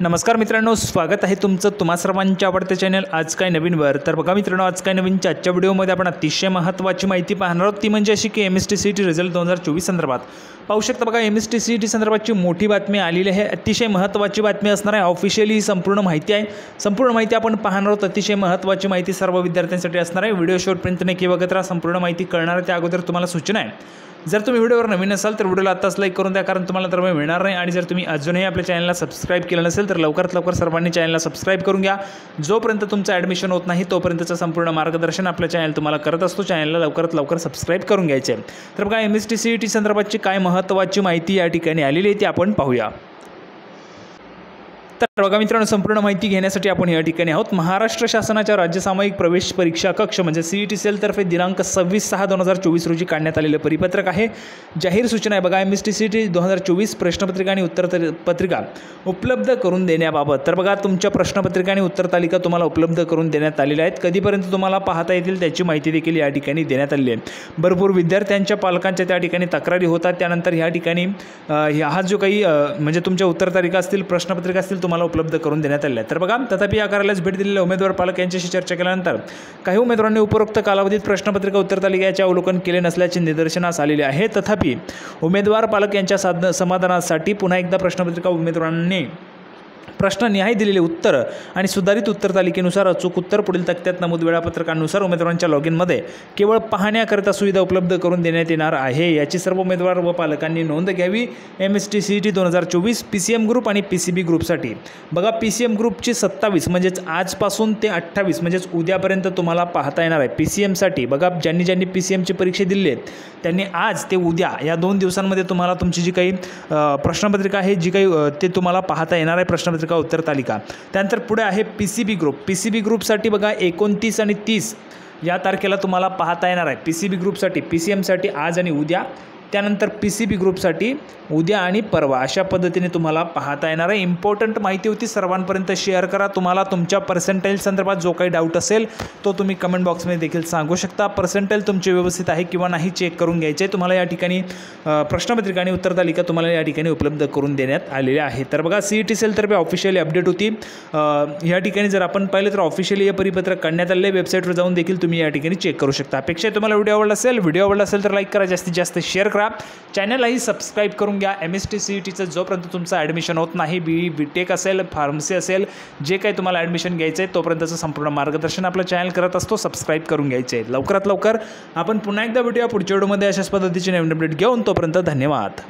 नमस्कार मित्रांनो स्वागत आहे तुमचं तुम्हा सर्वांच्या आवडते चॅनल आज काय नवीनवर तर बघा मित्रांनो आज काय नवीनच्या आजच्या व्हिडिओमध्ये आपण अतिशय महत्त्वाची माहिती पाहणार आहोत. ती म्हणजे अशी की M S T C T result दोन हजार चोवीस संदर्भात. पाहू शकता बघा M S T C T संदर्भातची मोठी बातमी आलेली आहे अतिशय महत्त्वाची बातमी असणार आहे. ऑफिशियली ही संपूर्ण माहिती आहे. संपूर्ण माहिती आपण पाहणार आहोत. अतिशय महत्त्वाची माहिती सर्व विद्यार्थ्यांसाठी असणार आहे. व्हिडिओ शेवटपर्यंत नक्की बघत राहा. संपूर्ण माहिती कळणार आहे त्या अगोदर तुम्हाला सूचना आहे. जर तुम्ही व्हिडिओवर नवीन असाल तर व्हिडिओला आत्ताच लाईक करून द्या कारण तुम्हाला तर मिळणार नाही. आणि जर तुम्ही अजूनही आपल्या चॅनलला सबस्क्राईब केलं नसेल तर लवकरात लवकर सर्वांनी चॅनलला सबस्क्राईब करून घ्या. जोपर्यंत तुमचं ॲडमिशन होत नाही तोपर्यंतचं संपूर्ण मार्गदर्शन आपलं चॅनल तुम्हाला करत असतो. चॅनलला लवकरात लवकर सबस्क्राईब करून घ्यायचे. आहे तर बघा M S T C E T संदर्भातची काय महत्त्वाची माहिती या ठिकाणी आलेली आहे ती आपण पाहूया. तर बघा मित्रांनो संपूर्ण माहिती घेण्यासाठी आपण या ठिकाणी आहोत. महाराष्ट्र शासनाच्या राज्य सामायिक प्रवेश परीक्षा कक्ष म्हणजे सी ई टी सेलतर्फे दिनांक सव्वीस सहा दोन हजार चोवीस रोजी काढण्यात आलेलं परिपत्रक आहे. जाहीर सूचना आहे बघा M S T C T दोन हजार चोवीस प्रश्नपत्रिका आणि उत्तर पत्रिका उपलब्ध करून देण्याबाबत. तर बघा तुमच्या प्रश्नपत्रिका आणि उत्तर तालिका तुम्हाला उपलब्ध करून देण्यात आलेल्या आहेत. कधीपर्यंत तुम्हाला पाहता येतील त्याची माहिती देखील या ठिकाणी देण्यात आलेली आहे. भरपूर विद्यार्थ्यांच्या पालकांच्या त्या ठिकाणी तक्रारी होतात. त्यानंतर ह्या ठिकाणी हा जो काही म्हणजे तुमच्या उत्तर तालिका असतील प्रश्नपत्रिका असतील तुम्हाला उपलब्ध करून देण्यात आल्या तर बघा तथापि या कार्यालयास भेट दिलेल्या उमेदवार पालक यांच्याशी चर्चा केल्यानंतर काही उमेदवारांनी उपरोक्त कालावधीत प्रश्नपत्रिका उत्तर तालिकेचे अवलोकन केले नसल्याचे निदर्शनास आलेले आहे. तथापि उमेदवार पालक यांच्या साधन समाधानासाठी पुन्हा एकदा प्रश्नपत्रिका उमेदवारांनी प्रश्न न्याय दिलेले उत्तर आणि सुधारित उत्तर तालिकेनुसार अचूक उत्तर पुढील तक्त्यात नमूद वेळापत्रकानुसार उमेदवारांच्या लॉग इनमध्ये केवळ पाहण्याकरिता सुविधा उपलब्ध करून देण्यात येणार आहे. याची सर्व उमेदवार व पालकांनी नोंद घ्यावी. M S T C T दोन हजार चोवीस पी सी एम ग्रुप आणि पी सी बी ग्रुपसाठी बघा पी सी एम ग्रुपची सत्तावीस म्हणजेच आजपासून ते अठ्ठावीस म्हणजेच उद्यापर्यंत तुम्हाला पाहता येणार आहे. पी सी एमसाठी बघा ज्यांनी ज्यांनी पी सी एमची परीक्षा दिली आहेत त्यांनी आज ते उद्या या दोन दिवसांमध्ये तुम्हाला तुमची जी काही प्रश्नपत्रिका आहे जी काही ते तुम्हाला पाहता येणार आहे प्रश्नपत्रिका. उत्तर तालिका? त्यानंतर पुढे आहे P C B group P C B ग्रुपसाठी बघा एकोणतीस आणि तीस या तारखेला तुम्हाला पाहता येणार आहे. पी सी बी ग्रुपसाठी पी सी एमसाठी आज आणि उद्या त्यानंतर पी सी बी ग्रुपसाठी उद्या आणि परवा अशा पद्धतीने तुम्हाला पाहता येणार आहे. इम्पॉर्टंट माहिती होती सर्वांपर्यंत शेअर करा. तुम्हाला तुमच्या पर्सेंटेज संदर्भात जो काही डाऊट असेल तो तुम्ही कमेंट बॉक्समध्ये देखील सांगू शकता. पर्सेंटेज तुमचे व्यवस्थित आहे किंवा नाही चेक करून घ्यायचे तुम्हाला या ठिकाणी प्रश्नपत्रिका आणि उत्तरतालिका तुम्हाला या ठिकाणी उपलब्ध करून देण्यात आलेल्या आहे तर बघा सी ई टी सेलतर्फे ऑफिशियली अपडेट होती. या ठिकाणी जर आपण पाहिलं तर ऑफिशियली हे परिपत्रक काढण्यात आले वेबसाईटवर जाऊन देखील तुम्ही या ठिकाणी चेक करू शकता. अपेक्षा तुम्हाला व्हिडिओ आवडला असेल व्हिडिओ आवडला असेल तर लाईक करा. जास्तीत जास्त शेअर करा. चॅनलही सबस्क्राईब करून घ्या. M S T C E टीचं जोपर्यंत तुमचं ॲडमिशन होत नाही बी ई बी टेक असेल फार्मसी असेल जे काही तुम्हाला ॲडमिशन घ्यायचं आहे तोपर्यंतचं संपूर्ण मार्गदर्शन आपलं चॅनल करत असतो. सबस्क्राईब करून घ्यायचे आहे लवकरात लवकर आपण पुन्हा एकदा भेटूया पुढच्या व्हिडिओमध्ये. अशाच पद्धतीची नवीन अपडेट घेऊन तोपर्यंत धन्यवाद.